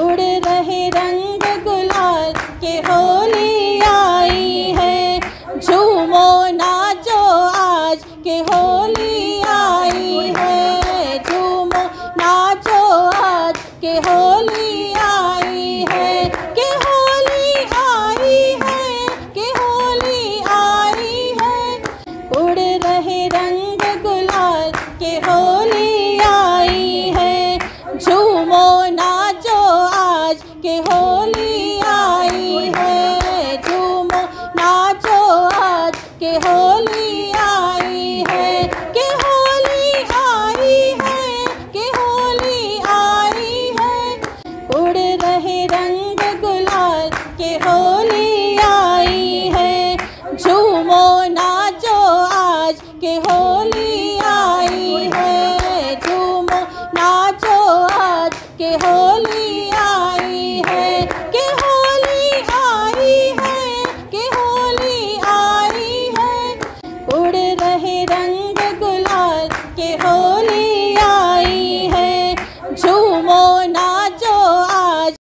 उड़ रहे रंग गुलाल के होली आई है। झूमो नाचो आज के होली आई है। झूमो नाचो आज के होली आई है। के होली आई है, के होली आई है। उड़ रहे रंग गुलाल के होली आई है। झूमो के होली आई है, झूमो नाचो आज। के होली आई है, के होली आई है, के होली आई है। उड़ रहे रंग गुलाल, के होली आई है। झूमो नाचो आज, के होली आई है। झूमो नाचो आज, के होली normal